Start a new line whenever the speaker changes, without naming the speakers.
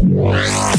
Wow.